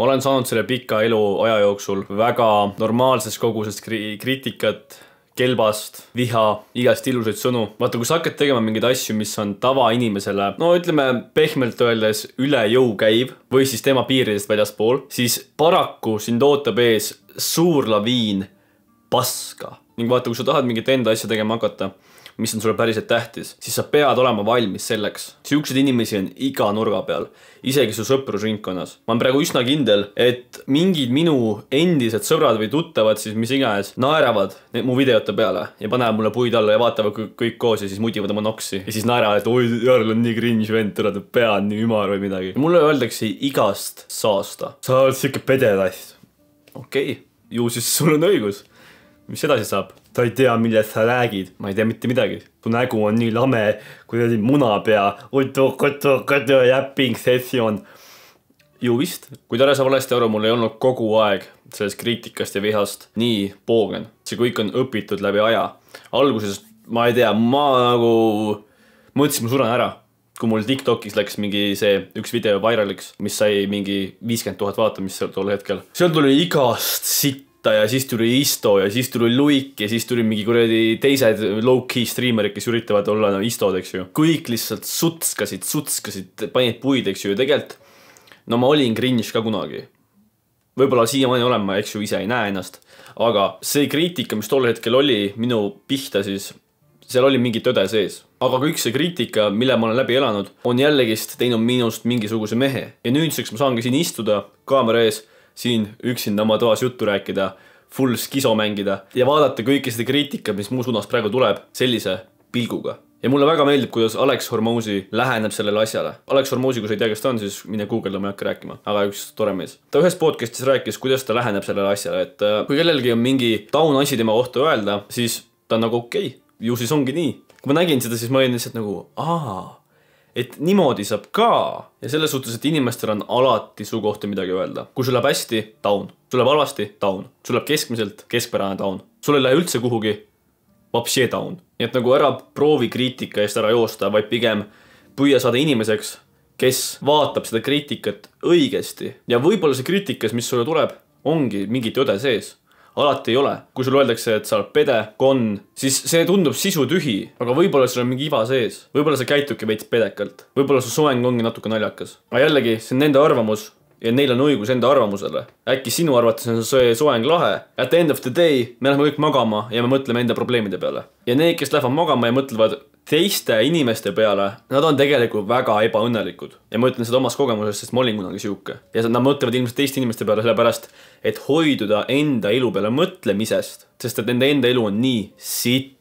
ma olen saanud selle pika elu aja jooksul väga normaalses koguses kri kriitikat kelbast, viha, igast ilusaid sõnu. vaata, kui sa hakkad tegema mingeid asju, mis on tavainimesele, no ütleme pehmelt öeldes üle jõu käiv või siis tema piiridest väljaspool, siis paraku sind ootab ees suur laviin paska. Ning vaata, kui sa tahad mingit enda asja tegema hakata mis on sulle päriselt tähtis, siis sa pead olema valmis selleks. siukseid inimesi on iga nurga peal, isegi su sõprusringkonnas. ma olen praegu üsna kindel, et mingid minu endised sõbrad või tuttavad siis mis iganes naeravad mu videote peale ja panevad mulle puid alla ja vaatavad kõik koos ja siis mudivad oma noksi ja siis naeravad, et oi, Jarl on nii cringe vend, tere, ta pea on nii ümar või midagi. mulle öeldakse igast saasta, sa oled siuke pederass. okei okay., ju siis sul on õigus mis edasi saab? ta ei tea, millest sa räägid, ma ei tea mitte midagi. su nägu on nii lame, kuradi munapea, otu-kotu-kotu jäpping sessioon. ju vist, kui ta ära saab valesti aru, mul ei olnud kogu aeg sellest kriitikast ja vihast nii poogen. see kõik on õpitud läbi aja. alguses ma ei tea, ma nagu mõtlesin, ma suren ära kui mul Tiktokis läks mingi see üks video viraliks, mis sai mingi viiskümmend tuhat vaatamist tol hetkel. seal tuli igast sitt ja siis tuli Isto ja siis tuli Luik ja siis tuli mingi kuradi teised low-key striimerid, kes üritavad olla no, Istod, eks ju. kõik lihtsalt sutskasid, sutskasid, panid puid, eks ju, ja tegelikult no ma olin cringe ka kunagi. võib-olla siiamaani olen ma, eks ju, ise ei näe ennast, aga see kriitika, mis tol hetkel oli minu pihta, siis seal oli mingi tõde sees. aga kõik see kriitika, mille ma olen läbi elanud, on jällegist teinud minust mingisuguse mehe ja nüüdseks ma saangi siin istuda kaamera ees siin üksinda oma toas juttu rääkida, full skiso mängida ja vaadata kõike seda kriitikat, mis mu suunas praegu tuleb, sellise pilguga. ja mulle väga meeldib, kuidas Alex Hormozy läheneb sellele asjale. Alex Hormozy, kui sa ei tea, kes ta on, siis mine guugelda, ma ei hakka rääkima, aga üks tore mees. ta ühes podcast'is rääkis, kuidas ta läheneb sellele asjale, et äh, kui kellelgi on mingi taun asi tema kohta öelda, siis ta on nagu okei okay,, ju siis ongi nii. kui ma nägin seda, siis ma olin lihtsalt nagu aa et niimoodi saab ka ja selles suhtes, et inimestel on alati su kohta midagi öelda. kui sul läheb hästi, down. sul läheb halvasti, down. sul läheb keskmiselt, keskpärane down. sul ei lähe üldse kuhugi, vapsi down. nii et nagu ära proovi kriitika eest ära joosta, vaid pigem püüa saada inimeseks, kes vaatab seda kriitikat õigesti ja võib-olla see kriitikas, mis sulle tuleb, ongi mingi tõde sees alati ei ole. kui sulle öeldakse, et sa oled pede, konn, siis see tundub sisutühi, aga võib-olla sul on mingi iva sees. võib-olla sa käitudki veits pedekalt. võib-olla su soeng ongi natuke naljakas. aga jällegi, see on nende arvamus ja neil on õigus enda arvamusele. äkki sinu arvates on see soeng lahe. At the end of the day me läheme kõik magama ja me mõtleme enda probleemide peale. ja need, kes lähevad magama ja mõtlevad teiste inimeste peale, nad on tegelikult väga ebaõnnelikud. ja ma ütlen seda omast kogemusest, sest ma olin kunagi sihuke. ja nad mõtlevad ilmselt teiste inimeste peale sellepärast, et hoiduda enda elu peale mõtlemisest. sest et nende enda elu on nii sitt